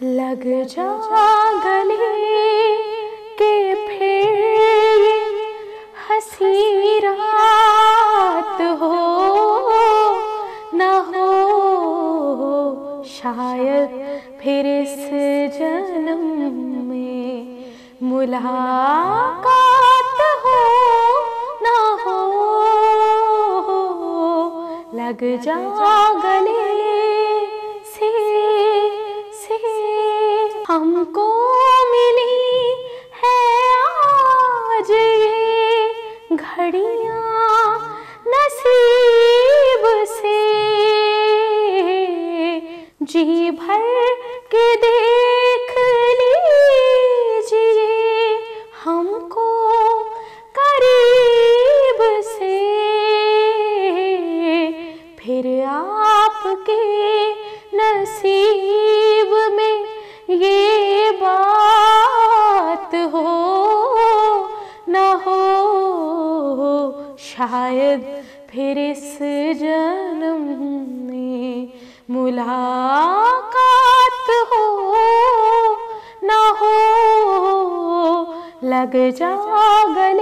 लग जा गले के फिर हसी रात हो, न हो शायद फिर इस जन्म में मुलाकात हो, न हो लग जा गले हमको मिली है आज ये घड़ियाँ नसीब से। जी भर के देख लीजिए हमको करीब से। फिर आपके नसीब शायद फिर इस जन्म में मुलाकात हो ना हो लग जा गले